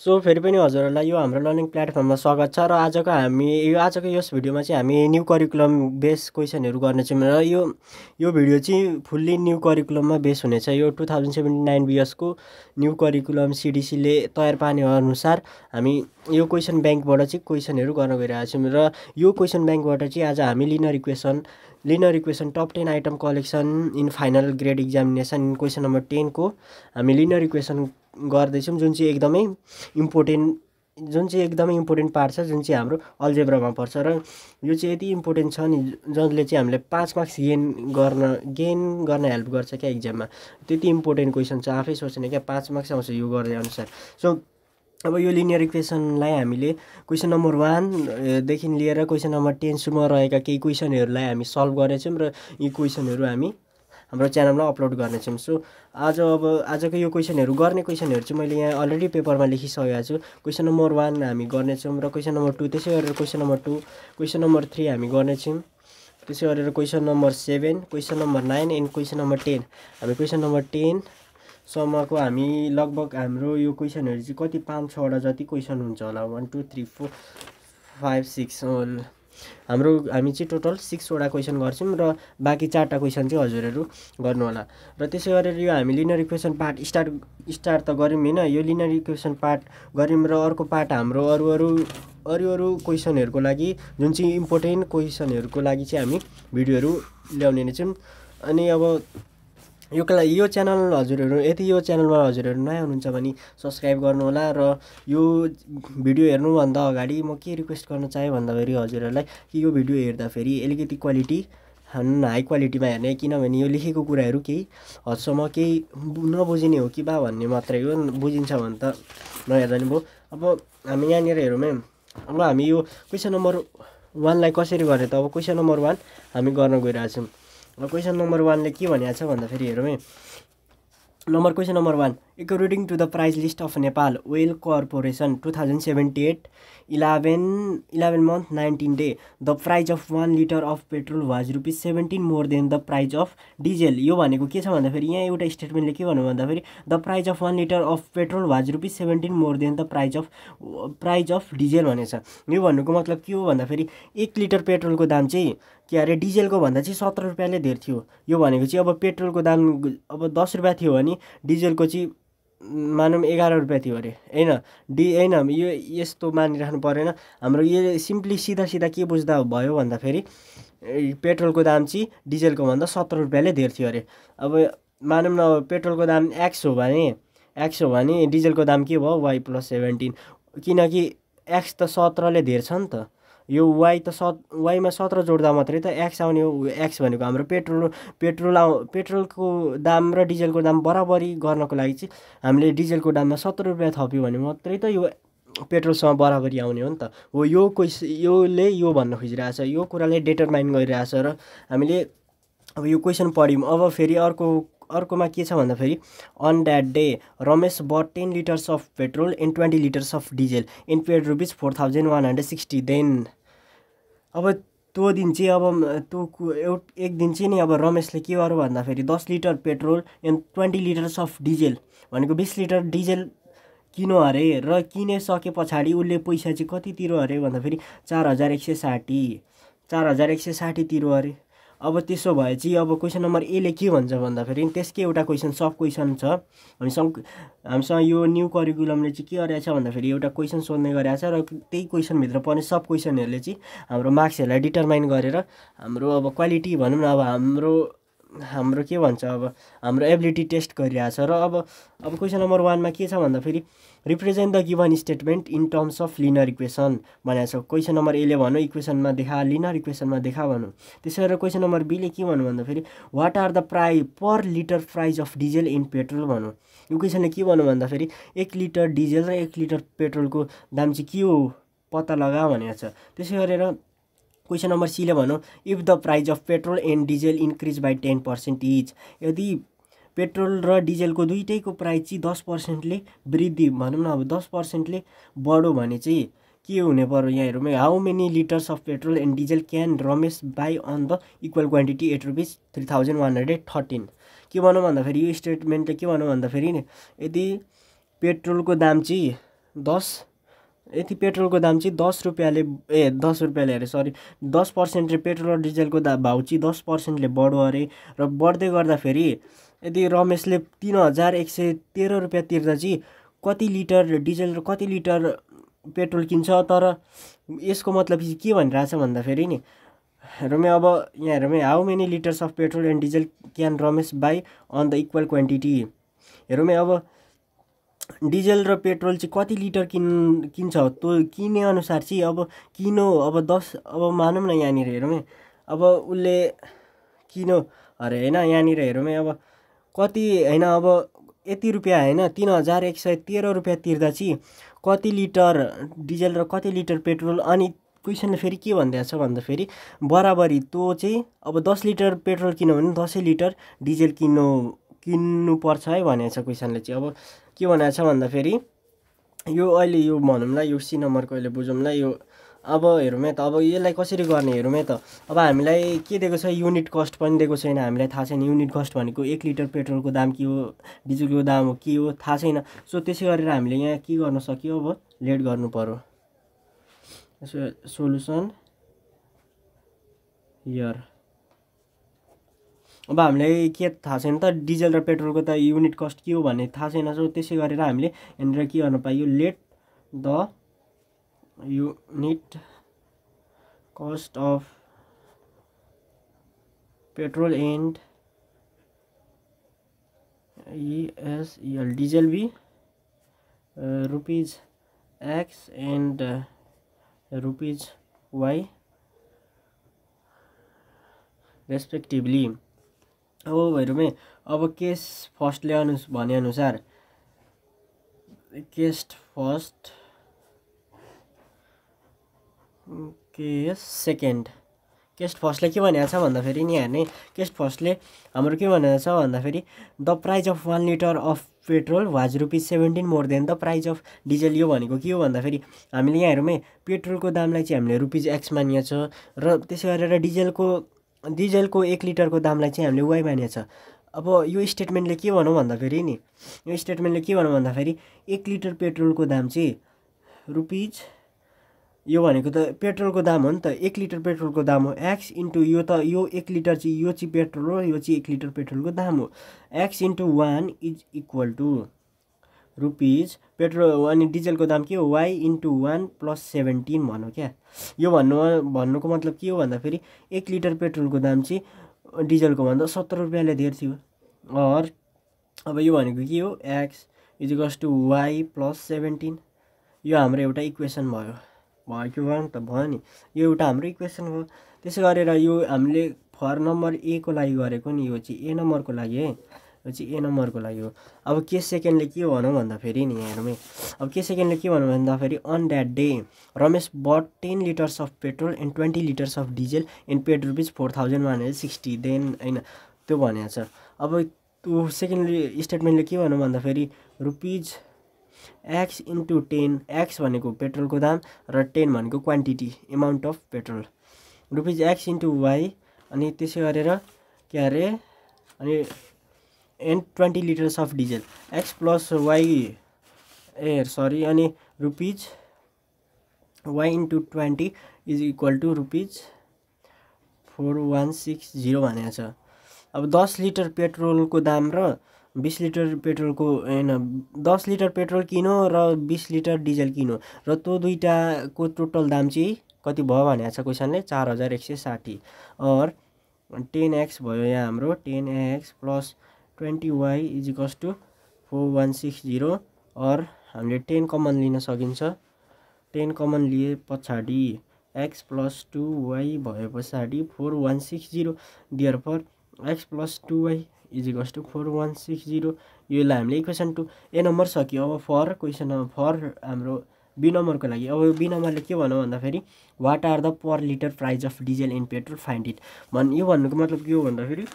So फेरि पनि हजुरहरूलाई यो हाम्रो लर्निङ प्लेटफर्ममा स्वागत छ र आजको हामी यो आजको यस भिडियोमा चाहिँ हामी न्यू करिकुलम बेस क्वेसनहरू गर्नेछौँ र यो यो भिडियो चाहिँ फुल्ली न्यू करिकुलममा बेस हुनेछ। यो टु थाउजन्ड सेभेन्टी नाइन बिएसको न्यू करिकुलम सिडिसीले तयार पार्ने अनुसार हामी यो क्वेसन ब्याङ्कबाट चाहिँ क्वेसनहरू गर्न गइरहेको छौँ र यो क्वेसन ब्याङ्कबाट चाहिँ आज हामी linear equation linear equation top ten item collection in final grade examination in question number टेनको हामी लिनर इक्वेसन गर्दैछौँ जुन चाहिँ एकदमै इम्पोर्टेन्ट जुन चाहिँ एकदमै इम्पोर्टेन्ट पार्ट छ जुन चाहिँ हाम्रो अल्जेब्रामा पर्छ। र यो चाहिँ यति इम्पोर्टेन्ट छ नि जसले चाहिँ हामीलाई पाँच मार्क्स गेन गर्न गेन गर्न हेल्प गर्छ क्या इक्जाममा त्यति इम्पोर्टेन्ट क्वेसन छ। आफै सोच्ने क्या पाँच मार्क्स आउँछ यो गर्ने अनुसार। सो अब यो लिनियर इक्वेसनलाई हामीले क्वेसन नम्बर वानदेखि लिएर क्वेसन नम्बर टेनसम्म रहेका केही क्वेसनहरूलाई हामी सल्भ गर्नेछौँ र यी क्वेसनहरू हामी हाम्रो च्यानलमा अपलोड गर्नेछौँ सो आज अब आजको यो क्वेसनहरू गर्ने क्वेसनहरू चाहिँ मैले यहाँ अलरेडी पेपरमा लेखिसकेको छु। क्वेसन नम्बर वान हामी गर्नेछौँ र क्वेसन नम्बर टू त्यसै गरेर question number two question number three हामी गर्नेछौँ त्यसै गरेर question number seven question number nine and question number ten हामी क्वेसन नम्बर टेनसम्मको हामी लगभग हाम्रो यो क्वेसनहरू चाहिँ कति पाँच छवटा जति क्वेसन हुन्छ होला। One two three four five six हाम्रो हामी चाहिँ टोटल सिक्सवटा क्वेसन गर्छौँ र बाँकी चारवटा क्वेसन चाहिँ हजुरहरू गर्नु होला र त्यसै गरेर यो हामी linear equation part start start त गऱ्यौँ होइन यो लिनर इक्वेसन पार्ट गऱ्यौँ र अर्को पार्ट हाम्रो अरू अरू अरू अरू क्वेसनहरूको लागि जुन चाहिँ इम्पोर्टेन्ट क्वेसनहरूको लागि चाहिँ हामी भिडियोहरू ल्याउने नै छौँ। अनि अब यो यो च्यानल हजुरहरू यदि यो च्यानलमा हजुरहरू नयाँ हुनुहुन्छ भने सब्सक्राइब गर्नुहोला र यो भिडियो हेर्नुभन्दा अगाडि म के रिक्वेस्ट गर्न चाहेँ भन्दाखेरि हजुरहरूलाई कि यो भिडियो हेर्दाखेरि अलिकति क्वालिटी हाई क्वालिटीमा हेर्ने किनभने यो लेखेको कुराहरू केही हदसम्म केही नबुझिने हो कि बा भन्ने मात्रै हो बुझिन्छ भने त नहेर्दा नि भयो। अब हामी यहाँनिर हेरौँ है। अब हामी यो क्वेसन नम्बर वानलाई कसरी गर्ने त? अब क्वेसन नम्बर वान हामी गर्न गइरहेछौँ। क्वेसन नम्बर वानले के भनेको छ भन्दाखेरि हेरौँ है। Number question number one. According to the price list of Nepal oil corporation two thousand seventy eight eleven eleven month nineteen day the price of one litre of petrol was rupees seventeen more than the price of diesel यो भनेको के छ भन्दाखेरि यहाँ एउटा स्टेटमेन्टले के भन्नु भन्दाखेरि the price of one litre of petrol was rupees seventeen more than the price of price of diesel भनेछ। यो भन्नुको मतलब के हो भन्दाखेरि एक लिटर पेट्रोलको दाम चाहिँ के अरे डिजेलको भन्दा चाहिँ सत्र रुपियाँले धेर थियो। यो भनेको चाहिँ अब पेट्रोलको दाम अब दस रुपियाँ थियो भने डिजेलको चाहिँ मानौँ एघार रुपियाँ थियो अरे। होइन डि होइन यो यस्तो मानिराख्नु परेन। हाम्रो यो सिम्पली सिधा सिधा के बुझ्दा भयो भन्दाखेरि पेट्रोलको दाम चाहिँ डिजेलको भन्दा सत्र रुपियाँले धेर थियो अरे। अब मानौँ न अब पेट्रोलको दाम एक्स हो भने एक्स हो भने डिजेलको दाम के भयो? वाइ प्लस सेभेन्टिन किनकि एक्स त सत्रले धेर छ नि त। यो वाइ त सत वाइमा सत्र जोड्दा मात्रै त एक्स आउने हो एक्स भनेको हाम्रो पेट्रोल पेट्रोल आउ पेट्रोलको दाम र डिजलको दाम बराबरी गर्नको लागि चाहिँ हामीले डिजलको दाममा सत्र रुपियाँ थप्यो भने मात्रै त यो पेट्रोलसँग बराबरी आउने हो नि त। हो यो क्वेस योले यो भन्न खोजिरहेछ यो कुराले डिटरमाइन गरिरहेछ र हामीले अब यो क्वेसन पढ्यौँ। अब फेरि अर्को अर्कोमा के छ भन्दाखेरि on that day Ramesh bought ten litres of petrol and twenty litres of diesel and paid rupees four thousand one hundred sixty then अब त्यो दिन चाहिँ अब त्यो एक दिन चाहिँ नि अब रमेशले के गर्यो भन्दाखेरि दस litre petrol and twenty litres of diesel भनेको बिस लिटर डिजेल किनो अरे र किनिसके पछाडि उसले पैसा चाहिँ कति तिरो अरे भन्दाखेरि चार हजार एक सय साठी चार हजार एक सय साठी तिरो अरे। अब त्यसो भए चाहिँ अब क्वेसन नम्बर एले के भन्छ भन्दाखेरि त्यसकै एउटा क्वेसन सब क्वेसन छ। हामीसँग हामीसँग यो न्यू करिकुलमले चाहिँ के गरेको छ भन्दाखेरि एउटा क्वेसन सोध्ने गरेको छ र त्यही क्वेसनभित्र पर्ने सब क्वेसनहरूले चाहिँ हाम्रो मार्क्सहरूलाई डिटरमाइन गरेर हाम्रो अब क्वालिटी भनौँ न अब हाम्रो हाम्रो के भन्छ अब हाम्रो एबिलिटी टेस्ट गरिरहेछ र अब अब क्वेसन नम्बर वानमा के छ भन्दाखेरि represent the given statement in terms of linear equation भनेको छ। क्वेसन नम्बर एले भनौँ इक्वेसनमा देखा लिनर इक्वेसनमा देखा भनौँ। त्यसै गरेर क्वेसन नम्बर बीले के भन्नु भन्दाखेरि what are the price per litre price of diesel and petrol भनौँ। यो क्वेसनले के भन्नु भन्दाखेरि एक लिटर डिजेल र एक लिटर पेट्रोलको दाम चाहिँ के हो पत्ता लगा भनेको छ। त्यसै गरेर क्वेसन नम्बर सीले भनौँ if the price of petrol and diesel increase by ten percentage यदि पेट्रोल र डिजेलको दुइटैको प्राइस चाहिँ दस पर्सेन्टले वृद्धि भनौँ न अब दस पर्सेन्टले बढो भने चाहिँ के हुने पऱ्यो यहाँ हेरौँ how many litres of petrol and diesel can Ramesh buy on the equal quantity at rupees three thousand one hundred thirteen के भनौँ भन्दाखेरि यो स्टेटमेन्टले के भनौँ भन्दाखेरि नि यदि पेट्रोलको दाम चाहिँ दस यति पेट्रोलको दाम चाहिँ दस रुपियाँले ए दस रुपियाँले अरे सरी दस पर्सेन्टले पेट्रोल र डिजलको दा भाउ चाहिँ दस पर्सेन्टले बढ्यो अरे र बढ्दै गर्दाखेरि यदि रमेशले तिन हजार एक सय तेह्र रुपियाँ तिर्दा चाहिँ कति लिटर डिजल र कति लिटर पेट्रोल किन्छ? तर यसको मतलब के भनिरहेछ भन्दाखेरि नि हेरौँ अब यहाँ हेरौँ how many litres of petrol and diesel can Ramesh buy on the equal quantity हेरौँ अब डिजल र पेट्रोल चाहिँ कति लिटर किन् किन्छ? त्यो किने अनुसार चाहिँ अब किनो अब दस अब मानौँ न यहाँनिर हेरौँ है। अब उसले किनो अरे होइन यहाँनिर हेरौँ है। अब कति होइन अब यति रुपियाँ होइन तिन हजार एक सय तेह्र रुपियाँ तिर्दा चाहिँ कति लिटर डिजल र कति लिटर पेट्रोल अनि क्वेसनले फेरि के भनिदिएको छ भन्दाखेरि बराबरी त्यो चाहिँ अब दस लिटर पेट्रोल किन्यो भने दसै लिटर डिजल किन्नु किन्नुपर्छ है भनेको छ क्वेसनले चाहिँ। अब के भनेको छ भन्दाखेरि यो अहिले यो भनौँला यो सी नम्बरको अहिले बुझौँला यो अब हेरौँ है त अब यसलाई कसरी गर्ने हेरौँ है त। अब हामीलाई के दिएको छ युनिट कस्ट पनि दिएको छैन हामीलाई थाहा छैन युनिट कस्ट भनेको एक लिटर पेट्रोलको दाम के हो डिजलको दाम हो के हो थाहा छैन। सो त्यसै गरेर हामीले यहाँ के गर्न सक्यो अब लेट गर्नु पऱ्यो सोलुसन यर अब हामीलाई के थाहा त, डिजल र पेट्रोलको त युनिट कस्ट के हो भन्ने सो त्यसै गरेर हामीले यहाँनिर के पायो, let the unit cost of petrol and इएसइएल diesel be, rupees x and rupees y, respectively. है अब केस फर्स्टले अनु भनेअनुसार case first case second. Case फर्स्टले के भनेको छ भन्दाखेरि नि हेर्ने केस्ट फर्स्टले हाम्रो के भनेको छ भन्दाखेरि the price of one litre of petrol was rupees seventeen more than the price of diesel. यो भनेको के हो भन्दाखेरि हामीले यहाँ हेरौँ है पेट्रोलको दामलाई चाहिँ हामीले रुपिज एक्स मानिएको छ र त्यसै गरेर डिजलको डिजलको एक लिटरको दामलाई चाहिँ हामीले वाइ मानेको छ अब यो स्टेटमेन्टले के भनौँ भन्दाखेरि नि यो स्टेटमेन्टले के भनौँ भन्दाखेरि एक लिटर पेट्रोलको दाम चाहिँ रुपिज यो भनेको त पेट्रोलको दाम हो नि त एक लिटर पेट्रोलको दाम हो एक्स इन्टु यो त यो एक लिटर चाहिँ यो चाहिँ पेट्रोल हो यो चाहिँ एक लिटर पेट्रोलको दाम हो। X into one is equal to rupees petrol अनि डिजलको दाम के हो? Y into one plus seventeen भनौँ क्या। यो भन्नु भन्नुको मतलब के हो भन्दाखेरि एक लिटर पेट्रोलको दाम चाहिँ डिजलको भन्दा सत्तर रुपियाँले धेर थियो। अर अब यो भनेको के हो? X equals to y plus seventeen यो हाम्रो एउटा इक्वेसन भयो। भयो कि भयो नि त भयो नि। यो एउटा हाम्रो इक्वेसन हो। त्यसै गरेर यो हामीले फर नम्बर एको लागि गरेको नि? यो चाहिँ ए नम्बरको लागि है? यो चाहिँ ए नम्बरको लागि हो। अब के सेकेन्डले के भनौँ भन्दाखेरि नि हेरौँ अब के सेकेन्डले के भनौँ भन्दाखेरि on that day Ramesh bought ten litres of petrol and twenty litres of diesel and paid rupees four thousand one hundred sixty then होइन त्यो भनेको छ। अब त्यो सेकेन्डली स्टेटमेन्टले के भनौँ भन्दाखेरि rupees x into ten x भनेको पेट्रोलको दाम र टेन भनेको quantity amount of petrol rupees x into y अनि त्यसै गरेर के अरे अनि and twenty litres of diesel x plus y a sorry अनि rupees y into twenty is equal to rupees four one six zero भनेको छ। अब दस लिटर पेट्रोलको दाम र बिस लिटर पेट्रोलको होइन दस लिटर पेट्रोल किनो र बिस लिटर डिजल किनो। र त्यो दुइटाको टोटल दाम चाहिँ कति भयो भनेको छ क्वेसनले? चार हजार एक सय साठी। अर टेन एक्स भयो यहाँ हाम्रो ten x plus twenty y equals to four one six zero or हामीले टेन कमन लिन सकिन्छ। टेन कमन लिए पछाडि एक्स प्लस टू वाइ भए पछाडि four one six zero dear for x plus two y equals to four one six zero योलाई हामीले equation two ए number सक्यो। अब फर क्वेसन फर हाम्रो बी नम्बरको लागि। अब बी नम्बरले के भनौँ भन्दाखेरि what are the per litre price of diesel and petrol find it भन् यो भन्नुको मतलब के हो भन्दाखेरि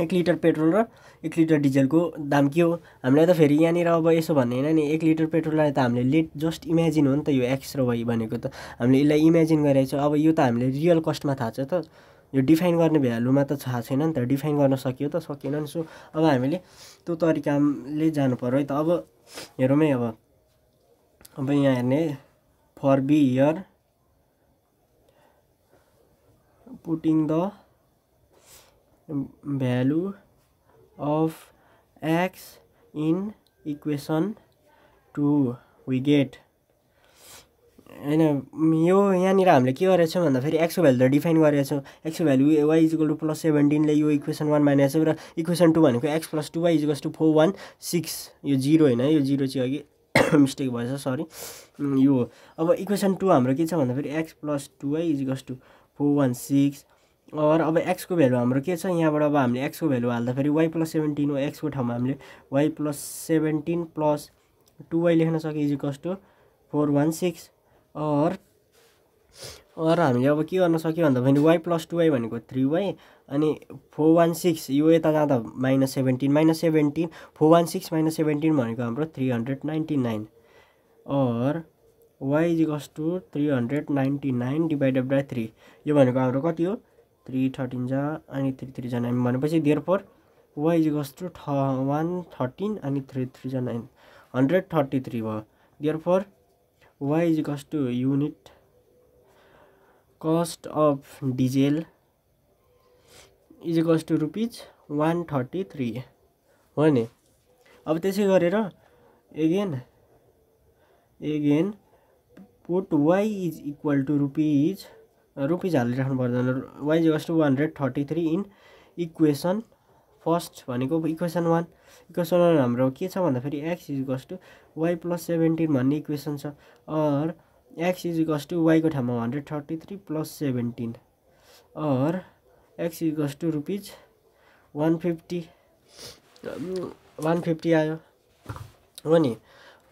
एक लिटर पेट्रोल र एक लिटर डिजलको दाम के हो? हामीलाई त फेरि यहाँनिर अब यसो भन्ने होइन नि एक लिटर पेट्रोललाई त हामीले लेट जस्ट इमेजिन हो नि त यो एक्स र वाइ भनेको त। हामीले यसलाई इमेजिन गरेको छ। अब यो त हामीले रियल कस्टमा थाहा छ त। यो डिफाइन गर्ने भ्यालुमा त थाहा छैन नि त। डिफाइन गर्न सकियो त सकिएन नि सो अब हामीले त्यो तरिकाले जानु पऱ्यो है त। अब हेरौँ है अब। अब यहाँ हेर्ने for B here putting the value of x in equation two we get होइन यो यहाँनिर हामीले के गरेको छौँ भन्दाखेरि एक्सको भ्यालु त डिफाइन गरेको छौँ। एक्सको value y equal to plus सेभेन्टिनले यो इक्वेसन वान माइनस र इक्वेसन टू भनेको x plus two y equals to four one six यो जिरो होइन यो जिरो चाहिँ अघि मिस्टेक भएछ सरी यो अब इक्वेसन टू हाम्रो के छ भन्दाखेरि x plus two y equals to four one six or अब एक्सको भ्यालु हाम्रो के छ? यहाँबाट अब हामीले एक्सको भ्यालु हाल्दाखेरि वाइ प्लस सेभेन्टिन हो एक्सको ठाउँमा हामीले y plus seventeen plus two y लेख्न सक्यो equals to four one six or or हामीले अब के गर्न सक्यो भन्दा पनि वाइ प्लस टू वाइ भनेको थ्री वाइ अनि फोर वान सिक्स यो यता जाँदा minus seventeen minus seventeen four one six minus seventeen भनेको हाम्रो three hundred ninety nine or y equals to three hundred ninety nine divided by three यो भनेको हाम्रो कति हो? थ्री थर्टिन जा अनि थ्री थ्री जा नाइन भनेपछि therefore y equals to थ वान थर्टिन अनि थ्री थ्री जा नाइन हन्ड्रेड थर्टी थ्री भयो. Therefore y equals to unit cost of diesel equals to rupees one thirty three हो नि? अब त्यसै गरेर again again put y is equal to rupees rupees हालिराख्नु पर्दैन। Y equals to one hundred thirty three in equation first भनेको equation one equation one हाम्रो के छ भन्दाखेरि x equals to y plus seventeen भन्ने इक्वेसन छ। अर एक्स इजिकल्स टु वाइको ठाउँमा hundred thirty three plus seventeen or x equals to rupees one fifty one fifty आयो। हो नि?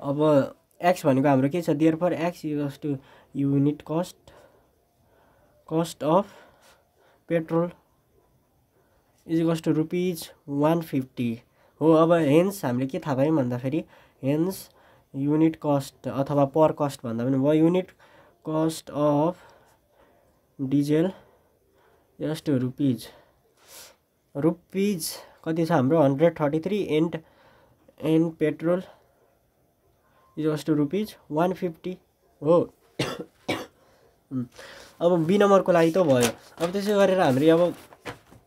अब एक्स भनेको हाम्रो के छ? Therefore x equals to unit cost cost of petrol equals to rupees one fifty हो अब हेन्स हामीले के थाहा पायौँ भन्दाखेरि हेन्स युनिट कस्ट अथवा पर कस्ट भन्दा पनि भयो। Unit cost of diesel just to rupees rupees कति छ हाम्रो? Hundred thirty three and and petrol is to rupees one fifty हो। अब बी नम्बरको लागि त भयो। अब त्यसै गरेर हामीले अब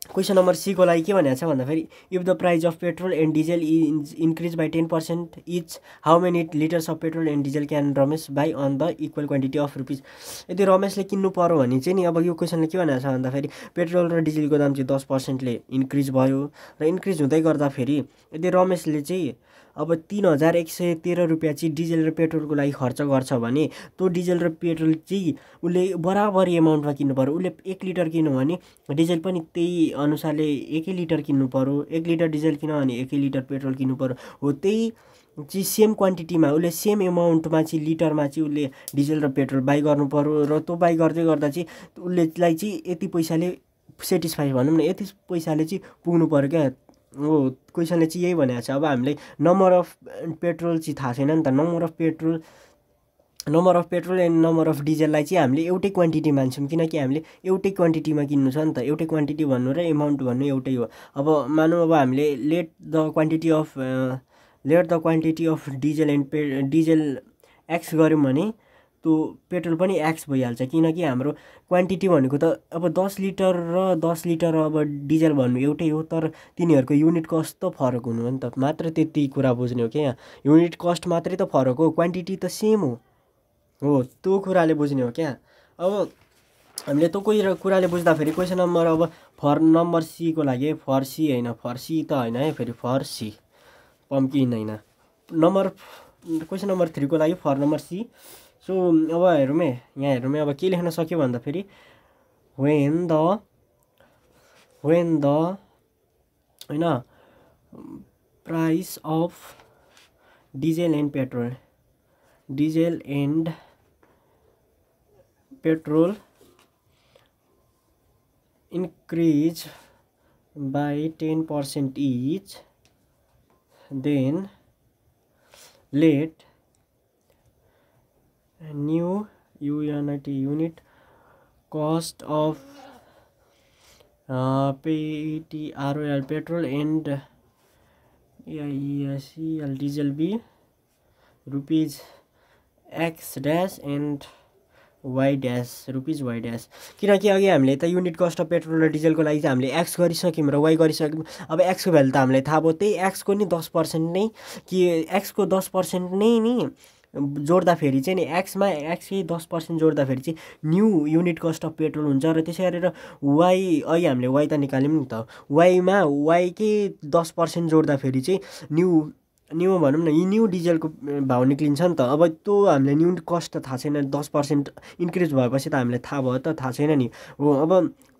क्वेसन नम्बर सीको लागि के भनेको छ भन्दाखेरि if the price of petrol and diesel is increase by ten percent each how many litres of petrol and diesel can Ramesh buy on the equal quantity of rupees यदि रमेशले किन्नु पऱ्यो भने चाहिँ नि अब यो क्वेसनले के भनेको छ भन्दाखेरि पेट्रोल र डिजेलको दाम चाहिँ दस पर्सेन्टले इन्क्रिज भयो। र इन्क्रिज हुँदै गर्दाखेरि यदि रमेशले चाहिँ अब तिन हजार एक सय तेह्र रुपियाँ चाहिँ डिजेल र पेट्रोलको लागि खर्च गर्छ भने त्यो डिजेल र पेट्रोल चाहिँ उसले बराबरी एमाउन्टमा किन्नु पऱ्यो उसले एक लिटर किन्यो भने डिजेल पनि त्यही अनुसारले एकै लिटर किन्नु पऱ्यो एक लिटर डिजेल किन्यो भने एकै लिटर पेट्रोल किन्नु पऱ्यो हो त्यही चाहिँ सेम क्वान्टिटीमा उसले सेम एमाउन्टमा चाहिँ लिटरमा चाहिँ उसले डिजेल र पेट्रोल बाई गर्नु पऱ्यो र त्यो बाई गर्दै गर्दा चाहिँ उसलेलाई चाहिँ यति पैसाले सेटिस्फाई भनौँ न यति पैसाले चाहिँ पुग्नु पऱ्यो क्या। हो क्वेसनले चाहिँ यही भनेको छ अब हामीले नम्बर अफ पेट्रोल चाहिँ थाहा छैन नि त। Number of petrol number of petrol and number of डिजललाई चाहिँ हामीले एउटै क्वान्टिटी मान्छौँ किनकि हामीले एउटै क्वान्टिटीमा किन्नु छ नि त। एउटै क्वान्टिटी भन्नु र एमाउन्ट भन्नु एउटै हो। अब मानौँ अब हामीले let the quantity of let the quantity of diesel and pay diesel x गऱ्यौँ भने त्यो पेट्रोल पनि एक्स भइहाल्छ। किनकि हाम्रो क्वान्टिटी भनेको त अब दस लिटर र दस लिटर अब डिजल भन्नु एउटै हो तर तिनीहरूको युनिट कस्ट त फरक हुनु हो नि त। मात्र त्यति कुरा बुझ्ने हो क्या युनिट कस्ट मात्रै त फरक हो क्वान्टिटी त सेम हो। हो त्यो कुराले बुझ्ने हो क्या। अब हामीले त्यो कोही कुराले बुझ्दाखेरि क्वेसन नम्बर अब फर नम्बर सीको लागि फर सी होइन फर सी त होइन है फेरि फर सी। पम्किन होइन। नम्बर क्वेसन नम्बर थ्रीको लागि फर नम्बर सी। सो अब हेरौँ है यहाँ हेरौँ है अब के लेख्न सक्यो भन्दाखेरि वेन द वेन द होइन price of diesel and petrol diesel and petrol increase by ten percent each then let new UNIT unit cost of uh, PETROL petrol and AICL diesel be rupees x dash and y dash rupees y dash किनकि अघि हामीले त unit cost of petrol र डिजलको लागि चाहिँ हामीले x गरिसक्यौँ र वाइ गरिसक्यौँ। अब एक्सको भ्यालु त हामीलाई थाहा भयो त्यही एक्सको नि दस पर्सेन्ट नै कि एक्सको दस पर्सेन्ट नै नि जोड्दाखेरि चाहिँ नि एक्समा एक्सकै दस पर्सेन्ट जोड्दाखेरि चाहिँ new unit cost of petrol हुन्छ र त्यसै गरेर वाइ अहिले हामीले वाइ त निकाल्यौँ नि त वाइमा वाइकै दस पर्सेन्ट जोड्दाखेरि चाहिँ न्यू न्यू भनौँ न यी न्यू डिजलको भाउ निक्लिन्छ नि त। अब त्यो हामीले न्यू कस्ट त थाहा छैन दस पर्सेन्ट इन्क्रिज भएपछि त हामीलाई थाहा भयो त थाहा छैन नि। हो अब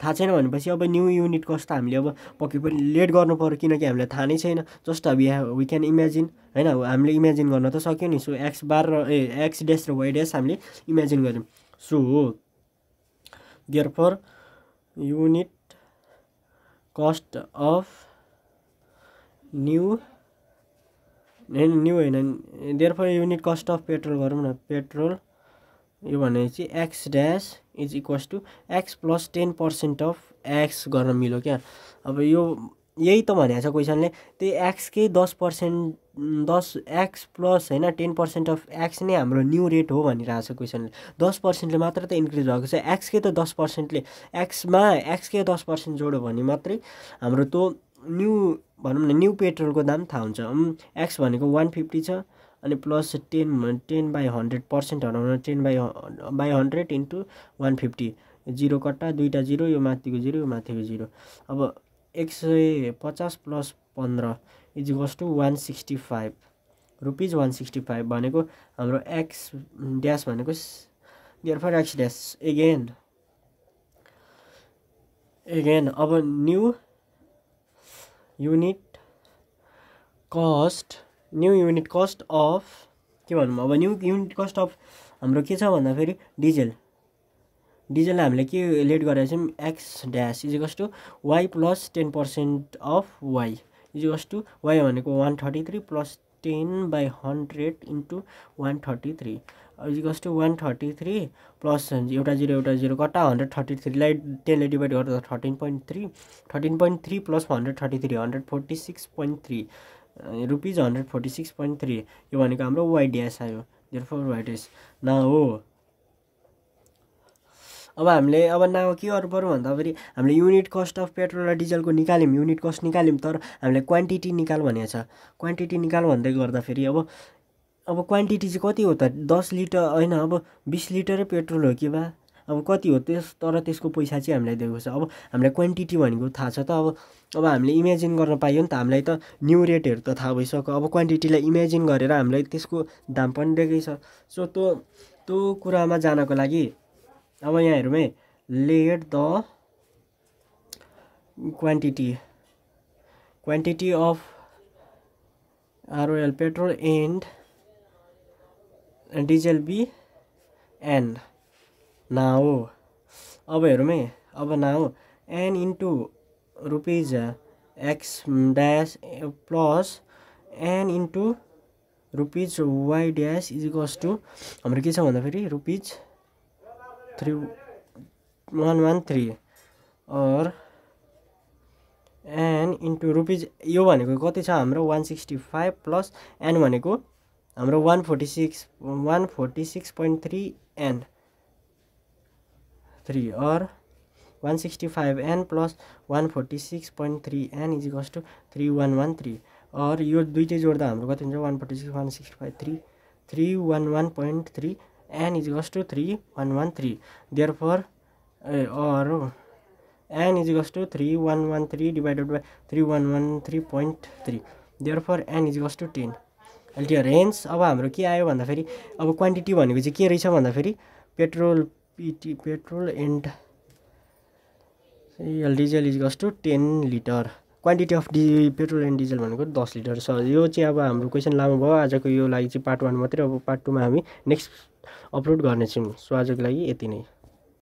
थाहा छैन भनेपछि अब न्यू युनिट कस्ट त हामीले अब पक्कै पनि लेट गर्नु पऱ्यो किनकि हामीलाई थाहा नै छैन। जस्ट अब यहाँ वी क्यान इमेजिन होइन? हामीले इमेजिन गर्न त सक्यो नि। सो एक्स बार र ए एक्स डेस र वाइ डेस हामीले इमेजिन गऱ्यौँ so therefore unit cost of new new होइन। Therefore unit cost of petrol गरौँ न। पेट्रोल यो भनेपछि x dash is equals to x plus ten percent of x गर्न मिल्यो क्या। अब यो यही त भनेको छ क्वेसनले त्यही एक्सकै दस पर्सेन्ट दस एक्स प्लस होइन टेन पर्सेन्ट अफ एक्स नै हाम्रो न्यू रेट हो भनिरहेको छ क्वेसनले दस पर्सेन्टले मात्र त इन्क्रिज भएको छ। एक्सकै त दस पर्सेन्टले एक्समा एक्सकै दस पर्सेन्ट जोड्यो भने मात्रै हाम्रो त्यो न्यू भनौँ न न्यू पेट्रोलको दाम थाहा हुन्छ। एक्स भनेको वान फिफ्टी छ अनि plus ten ten by hundred percent हराउन ten by by hundred into one fifty zero कट्टा दुईवटा जिरो यो माथिको जिरो यो माथिको जिरो अब एक सय पचास प्लस पन्ध्र equals to one sixty five rupees one sixty five भनेको हाम्रो एक्स ड्यास भनेको for x dash. Again again अब new unit cost new unit cost of के भनौँ अब न्यू युनिट कस्ट अफ हाम्रो के छ भन्दाखेरि डिजेल। डिजेललाई हामीले के लेट गरेको छौँ x dash इजिकस to y plus ten percent of why इजिकस to y भनेको one thirty three plus ten by hundred into one thirty three equals to one thirty three plus एउटा जिरो एउटा zero कट्टा hundred thirty थ्रीलाई टेनले divide गर्दा thirteen point three thirteen point three plus hundred thirty three hundred forty six point three rupees hundred forty six point three यो भनेको हाम्रो वाइडिएस आयो. देयर फोर वाइडिएस न हो अब हामीले अब न के गर्नु पऱ्यो भन्दाखेरि हामीले युनिट कस्ट अफ पेट्रोल र डिजलको निकाल्यौँ युनिट कस्ट निकाल्यौँ तर हामीले क्वान्टिटी निकाल भनेको छ। क्वान्टिटी निकाल भन्दै गर्दाखेरि अब अब क्वान्टिटी चाहिँ कति हो त? दस लिटर होइन अब बिस लिटरै पेट्रोल हो कि बा? अब कति हो त्यस तर त्यसको पैसा चाहिँ हामीलाई दिएको छ। अब हामीलाई क्वान्टिटी भनेको थाहा छ त। अब अब हामीले इमेजिन गर्न पाइयो नि त। हामीलाई त न्यू रेटहरू त थाहा भइसक्यो। अब क्वान्टिटीलाई इमेजिन गरेर हामीलाई त्यसको दाम पनि दिएकै छ। सो त्यो त्यो कुरामा जानको लागि अब यहाँ हेरौँ है let the quantity quantity of ROL petrol and diesel be n now अब हेरौँ है। अब now n into rupees x dash plus n into rupees y dash equals to हाम्रो के छ भन्दाखेरि rupees three one one three or n into rupees यो भनेको कति छ हाम्रो? One sixty five plus n भनेको हाम्रो one forty six one forty six point three n three or one sixty five n plus one forty six point three n is equals to three one one three or यो दुइटै जोड्दा हाम्रो कति हुन्छ? One forty six one sixty five three three one one point three n is equals to three one one three therefore a or n is equals to three one one three divided by three one one three point three therefore n is equals to ten अहिले range अब हाम्रो के आयो भन्दाखेरि अब quantity भनेको चाहिँ के रहेछ भन्दाखेरि petrol PT petrol and diesel is goes to ten litre quantity of the petrol and diesel भनेको दस लिटर छ। यो चाहिँ अब हाम्रो क्वेसन लामो भयो। आजको यो लागि चाहिँ पार्ट वान मात्रै अब पार्ट टूमा हामी नेक्स्ट अपलोड गर्नेछौँ। सो आजको लागि यति नै।